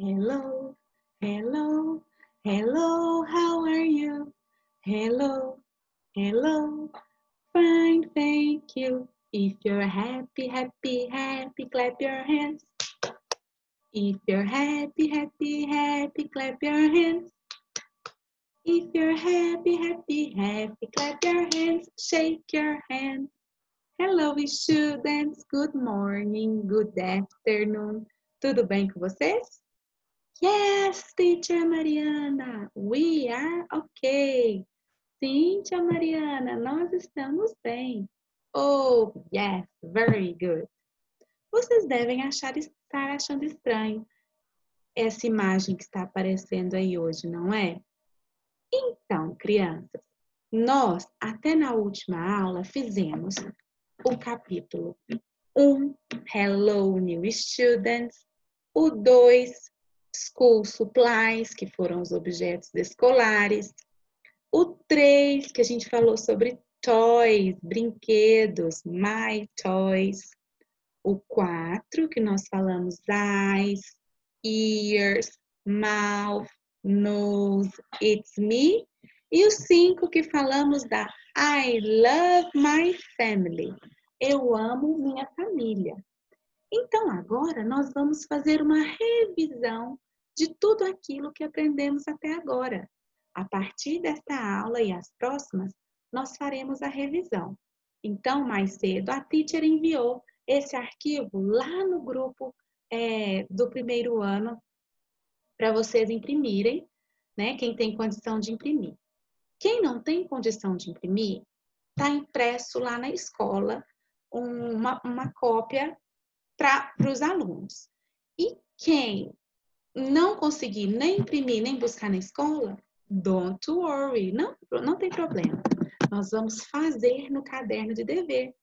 Hello, hello, hello, how are you? Hello, hello, fine, thank you. If you're happy, happy, happy, clap your hands. If you're happy, happy, happy, clap your hands. If you're happy, happy, happy, clap your hands, shake your hands. Hello, students. Good morning, good afternoon. Tudo bem com vocês? Yes, teacher Mariana, we are okay. Sim, tia Mariana, nós estamos bem. Oh, yes, very good. Vocês devem achar, estar achando estranho essa imagem que está aparecendo aí hoje, não é? Então, crianças, nós até na última aula fizemos o capítulo 1, Hello New Students, o 2, School Supplies, que foram os objetos escolares. O 3, que a gente falou sobre toys, brinquedos, my toys. O 4, que nós falamos eyes, ears, mouth, nose, it's me. E o 5, que falamos da I love my family. Eu amo minha família. Então, agora nós vamos fazer uma revisão de tudo aquilo que aprendemos até agora. A partir desta aula e as próximas, nós faremos a revisão. Então, mais cedo, a teacher enviou esse arquivo lá no grupo é, do primeiro ano para vocês imprimirem, né? Quem tem condição de imprimir. Quem não tem condição de imprimir, está impresso lá na escola uma, uma cópia para os alunos. E quem não conseguir nem imprimir, nem buscar na escola, don't worry, não, não tem problema. Nós vamos fazer no caderno de dever.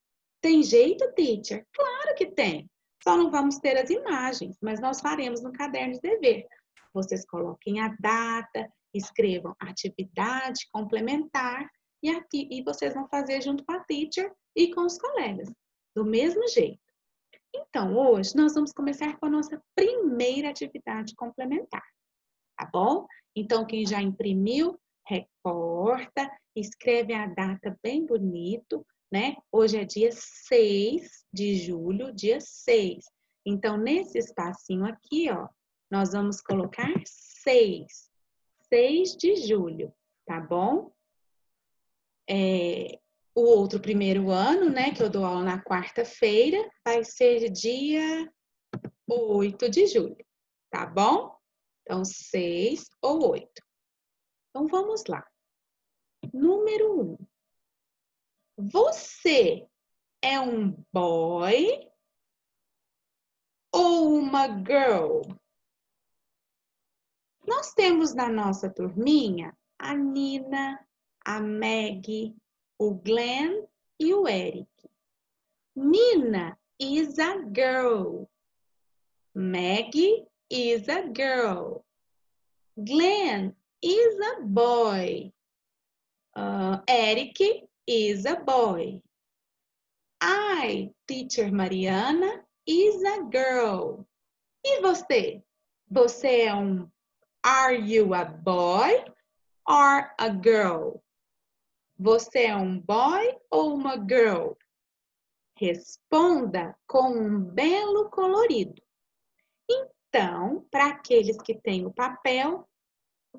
Tem jeito, teacher? Claro que tem. Só não vamos ter as imagens, mas nós faremos no caderno de dever. Vocês coloquem a data, escrevam atividade complementar e, aqui, e vocês vão fazer junto com a teacher e com os colegas, do mesmo jeito. Então, hoje nós vamos começar com a nossa primeira atividade complementar, tá bom? Então, quem já imprimiu, recorta, escreve a data bem bonito, né? Hoje é dia 6 de julho, dia 6. Então, nesse espacinho aqui, ó, nós vamos colocar 6. 6 de julho, tá bom? É, o outro primeiro ano, né, que eu dou aula na quarta-feira, vai ser dia 8 de julho, tá bom? Então, 6 ou 8. Então, vamos lá. Número 1. Um. Você é um boy ou uma girl? Nós temos na nossa turminha a Nina, a Meg, o Glenn e o Eric. Nina is a girl. Maggie is a girl. Glenn is a boy. Uh, Eric is a boy. I, teacher Mariana, is a girl. E você? Você é um Are you a boy or a girl? Você é um boy ou uma girl? Responda com um belo colorido. Então, para aqueles que têm o papel,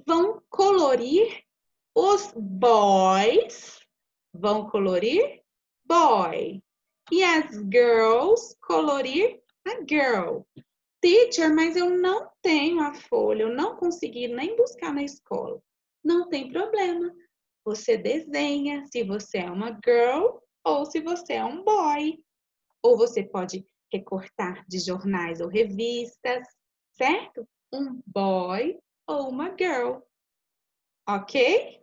vão colorir os boys, vão colorir boy. E as girls, colorir a girl. Teacher, mas eu não tenho a folha, eu não consegui nem buscar na escola. Não tem problema você desenha se você é uma girl ou se você é um boy. Ou você pode recortar de jornais ou revistas, certo? Um boy ou uma girl. Ok?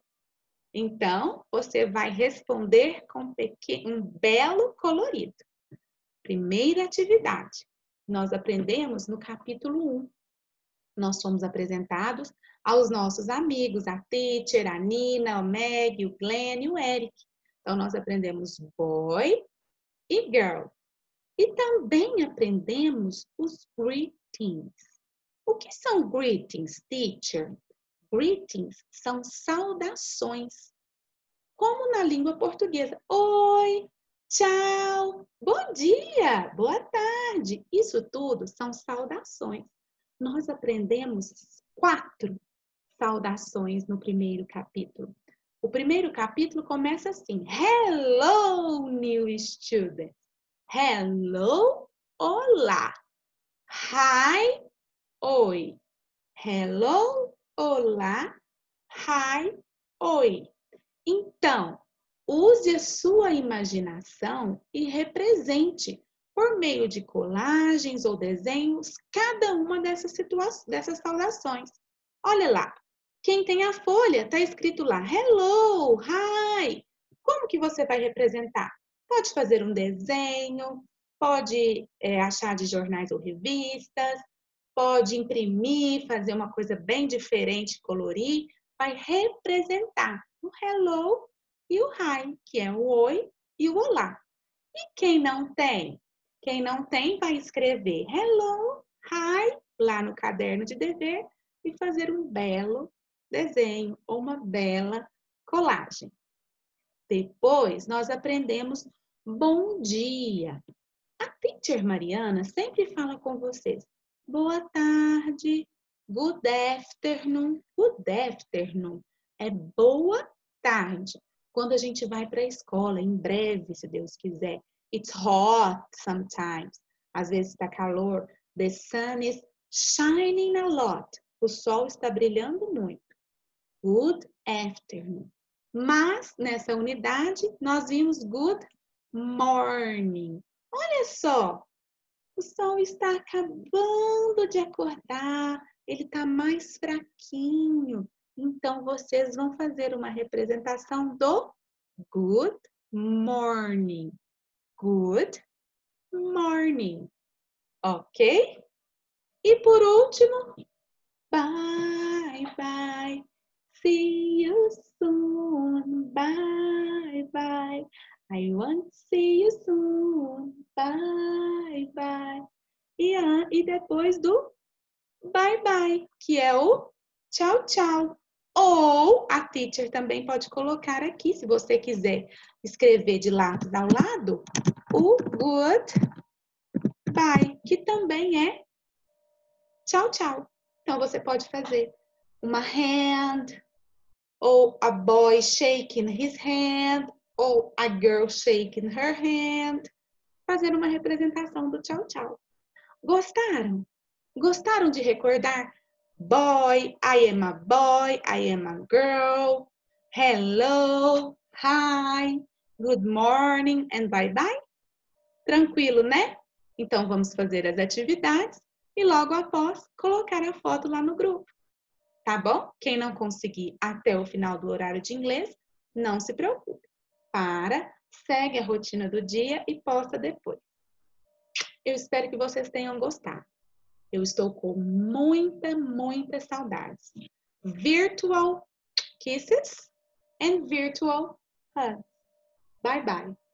Então, você vai responder com um belo colorido. Primeira atividade. Nós aprendemos no capítulo 1. Nós fomos apresentados aos nossos amigos, a teacher, a Nina, o Meg, o Glenn e o Eric. Então, nós aprendemos boy e girl. E também aprendemos os greetings. O que são greetings, teacher? Greetings são saudações. Como na língua portuguesa. Oi, tchau, bom dia, boa tarde. Isso tudo são saudações. Nós aprendemos quatro saudações no primeiro capítulo. O primeiro capítulo começa assim: Hello, new students. Hello, olá. Hi, oi. Hello, olá. Hi, oi. Então, use a sua imaginação e represente, por meio de colagens ou desenhos, cada uma dessas situações, dessas saudações. Olha lá, quem tem a folha, está escrito lá, hello, hi. Como que você vai representar? Pode fazer um desenho, pode é, achar de jornais ou revistas, pode imprimir, fazer uma coisa bem diferente, colorir, vai representar o hello e o hi, que é o oi e o olá. E quem não tem? Quem não tem vai escrever hello, hi lá no caderno de dever e fazer um belo desenho ou uma bela colagem. Depois, nós aprendemos bom dia. A teacher Mariana sempre fala com vocês. Boa tarde, good afternoon, good afternoon. É boa tarde. Quando a gente vai para a escola, em breve, se Deus quiser. It's hot sometimes. Às vezes está calor. The sun is shining a lot. O sol está brilhando muito good afternoon. Mas nessa unidade nós vimos good morning. Olha só, o sol está acabando de acordar, ele está mais fraquinho. Então vocês vão fazer uma representação do good morning. Good morning. Ok? E por último, bye bye. See you soon. Bye bye. I want to see you soon. Bye bye. E, e depois do bye bye, que é o tchau tchau. Ou a teacher também pode colocar aqui, se você quiser escrever de lado ao lado, o good bye, que também é tchau tchau. Então você pode fazer uma hand, ou a boy shaking his hand, ou a girl shaking her hand, fazendo uma representação do tchau tchau. Gostaram? Gostaram de recordar? Boy, I am a boy, I am a girl. Hello, hi, good morning and bye bye. Tranquilo, né? Então vamos fazer as atividades e logo após colocar a foto lá no grupo tá bom? Quem não conseguir até o final do horário de inglês, não se preocupe. Para, segue a rotina do dia e posta depois. Eu espero que vocês tenham gostado. Eu estou com muita, muita saudades. Virtual kisses and virtual hugs. Bye bye.